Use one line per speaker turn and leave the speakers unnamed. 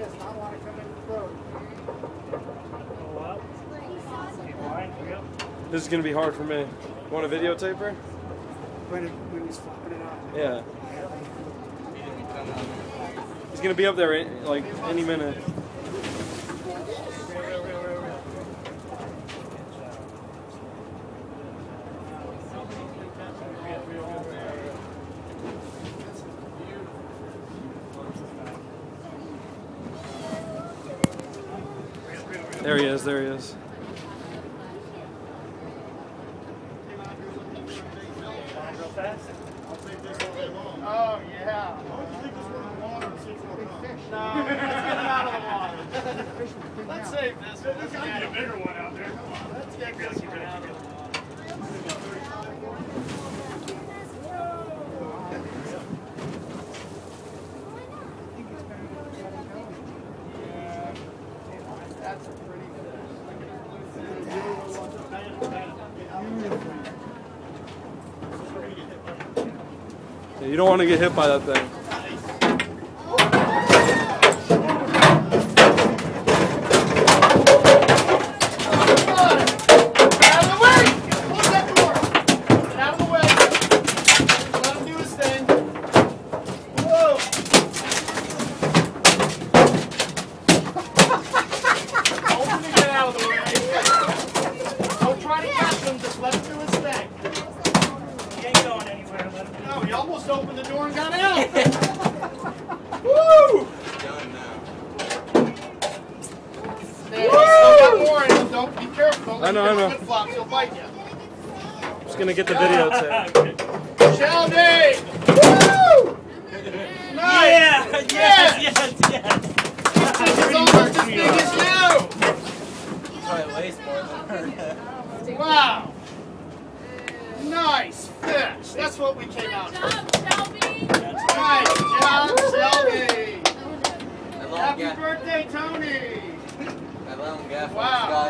does not want to come in the road.
This is gonna be hard for me. Want a videotape her?
When, when he's flopping it on.
Yeah. He's gonna be up there in, like any minute. There he is, there he is.
Oh, yeah. No, let's get him out of the water. Let's save this. There's got to be a bigger one out there. Come on. Let's get this one out of the
you don't want to get hit by that thing.
Out of the way! Close that door! Out of the way! Let him do his thing. Whoa! Open and get out of the way. Don't try to catch him, just let him do his thing. He ain't going anywhere, let him do No, he almost opened the door and got out. Woo!
Done now.
Hey, he's still got more in him. Don't be careful. Don't
I know, I know.
flops. He'll bite you.
Just gonna get the videotape.
Shelby! Woo! Nice!
Yeah, yes, yes, yes.
It's almost as big as you!
Probably weighs more than her.
Wow! Nice fish! That's what we came out for. Nice job, Shelby! Happy birthday, Tony!
That long gaff.
Wow.